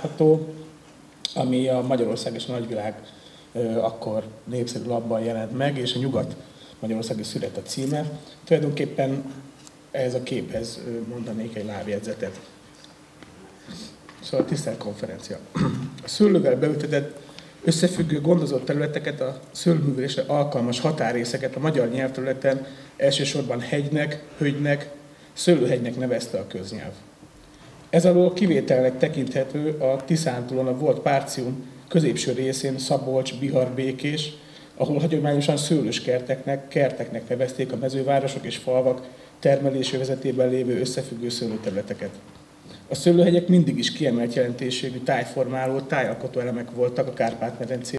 látható, ami a Magyarország és a nagyvilág akkor népszerű labban jelent meg, és a Nyugat Magyarországi Szület a címe. Tulajdonképpen ehhez a képhez mondanék egy lábjegyzetet. Szóval tisztelt konferencia. A szőlővel beültetett összefüggő gondozott területeket, a szőlőművelésre alkalmas határrészeket a magyar nyelvterületen elsősorban hegynek, hölgynek, szőlőhegynek nevezte a köznyelv. Ez alól kivételnek tekinthető a Tiszántúlon a volt Párcium középső részén Szabolcs, Bihar, Békés, ahol hagyományosan szőlős kerteknek, nevezték a mezővárosok és falvak termelési vezetében lévő összefüggő szőlőterületeket. A szőlőhegyek mindig is kiemelt jelentőségű tájformáló, tájalkotó elemek voltak a Kárpát-medencében,